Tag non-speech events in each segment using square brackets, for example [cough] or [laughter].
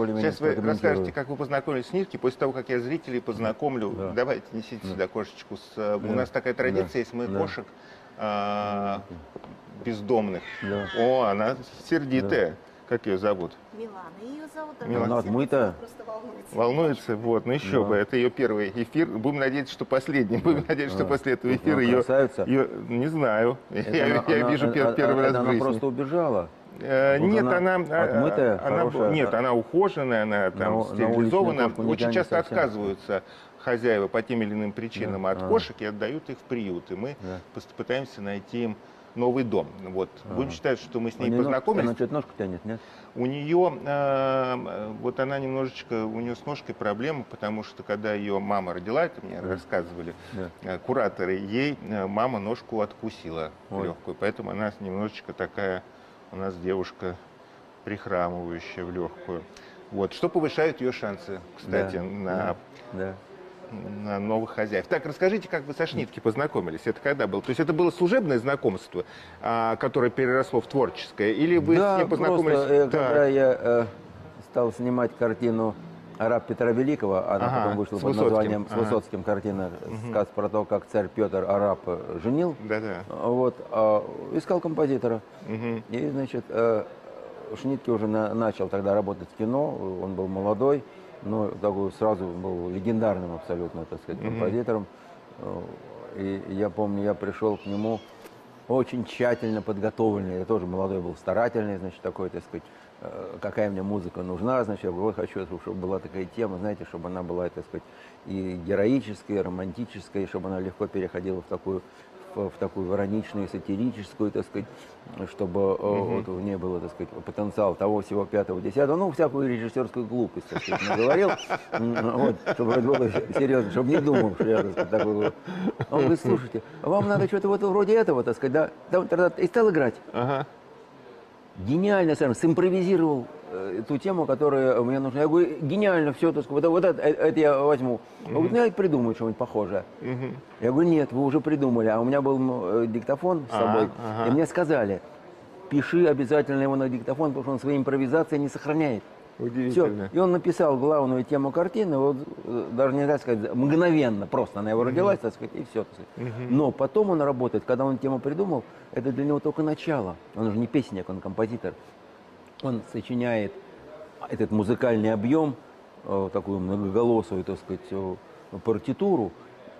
более-менее Сейчас вы расскажете, как вы познакомились с Нирки. После того, как я зрителей познакомлю, Да. давайте несите сюда кошечку. С, э, У Да. нас такая традиция Да. есть, мы Да. кошек а, бездомных. Да. О, она сердитая. Как ее зовут? Милана ее зовут. Милана она отмыта. Просто волнуется. Волнуется, вот, ну еще Да. бы, это ее первый эфир. Будем надеяться, что последний. Будем надеяться, что Да. после этого эфира она ее, ее- не знаю. Это я [laughs] она- я она- вижу пер- а- первый а- раз это в она жизни. просто убежала. Э, Вот Нет, она она, э, отмытая, она, хорошая, нет, а- она ухоженная, она там На- на стерилизована. не Очень часто совсем. отказываются хозяева по тем или иным причинам Да, от а. кошек и отдают их в приют. И мы Да. пытаемся найти им новый дом. Вот. Будем Ага. считать, что мы с ней А не нож- познакомились. Она что-то ножку тянет, нет? У нее, э, вот она немножечко, у нее с ножкой проблема, потому что когда ее мама родила, это мне рассказывали Да. э, кураторы, ей мама ножку откусила Ой. легкую, поэтому она немножечко такая у нас девушка прихрамывающая в легкую. Вот. Что повышает ее шансы, кстати, Да, на, Да. на новых хозяев. Так, расскажите, как вы со Шнитки познакомились? Это когда было? То есть это было служебное знакомство, а, которое переросло в творческое? Или вы да, с ним познакомились? просто, э, Так. когда я э, стал снимать картину «Араб Петра Великого», она Ага, потом вышла с под названием «С ага. Высоцким» картина, сказ про то, как царь Петр Араб женил. Да-да. Вот, а, искал композитора. Мгм. И, значит, э, Шнитке уже на- начал тогда работать в кино, он был молодой, но такой сразу был легендарным абсолютно, так сказать, композитором. Э, И я помню, я пришел к нему очень тщательно подготовленный, я тоже молодой был, старательный, значит, такой, так сказать, какая мне музыка нужна, значит, я вот хочу, чтобы была такая тема, знаете, чтобы она была, так сказать, и героическая, и романтическая, и чтобы она легко переходила в такую в, такую ироничную, сатирическую, так сказать, чтобы э, вот в ней было, так сказать, потенциал того всего пятого, десятого, ну, всякую режиссерскую глупость, так сказать, наговорил, вот, чтобы это было серьезно, чтобы не думал, что я, так сказать, такой был. Он говорит, слушайте, вам надо что-то вот вроде этого, так сказать, да, тогда и стал играть. Ага. Гениально, сам симпровизировал э, ту тему, которая мне нужна. Я говорю, гениально, все, так сказать, вот, вот это, э, это я возьму. Он говорит, ну, я придумаю что-нибудь похожее. Я говорю, нет, вы уже придумали. А у меня был э, диктофон с собой. ага. И мне сказали, пиши обязательно его на диктофон, потому что он свои импровизации не сохраняет. Все. Удивительно. И он написал главную тему картины, вот, э, даже нельзя сказать, мгновенно, просто она его родилась, так сказать, и все. Но потом он работает, когда он тему придумал, это для него только начало. Он же не песенник, он композитор. Он сочиняет этот музыкальный объем, э, такую многоголосую, так сказать, э, партитуру.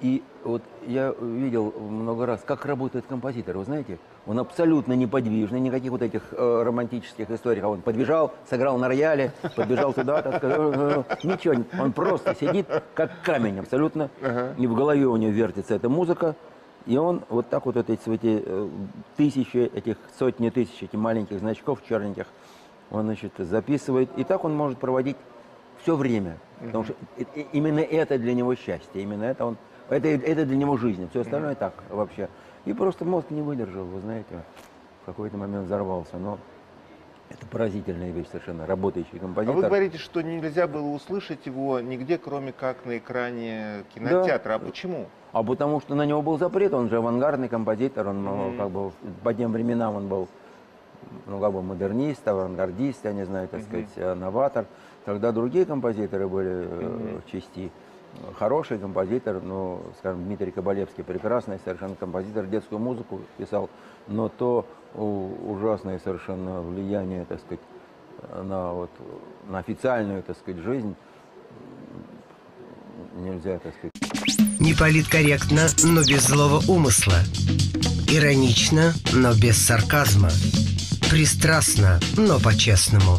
И вот я видел много раз, как работает композитор. Вы знаете, он абсолютно неподвижный, никаких вот этих э, романтических историй. А он подбежал, сыграл на рояле, подбежал туда, так сказать, э, э, ничего. Он просто сидит, как камень абсолютно. И в голове у него вертится эта музыка. И он вот так вот эти, эти э, тысячи, этих сотни тысяч, этих маленьких значков черненьких, он, значит, записывает. И так он может проводить все время. Потому что именно это для него счастье, именно это он, это, это для него жизнь, все остальное так вообще. И просто мозг не выдержал, вы знаете, в какой-то момент взорвался. Но это поразительная вещь совершенно, работающий А композитор. вы говорите, что нельзя было услышать его нигде, кроме как на экране кинотеатра. А почему? А потому что на него был запрет, он же авангардный композитор, он ну, как бы по тем временам он был ну, как бы модернист, авангардист, я не знаю, так сказать, э, новатор. Тогда другие композиторы были э, в части. Хороший композитор, ну, скажем, Дмитрий Кабалевский, прекрасный совершенно композитор, детскую музыку писал, но то ужасное совершенно влияние, так сказать, на, вот, на официальную, так сказать, жизнь нельзя, так сказать, Неполиткорректно, но без злого умысла. Иронично, но без сарказма. Пристрастно, но по-честному.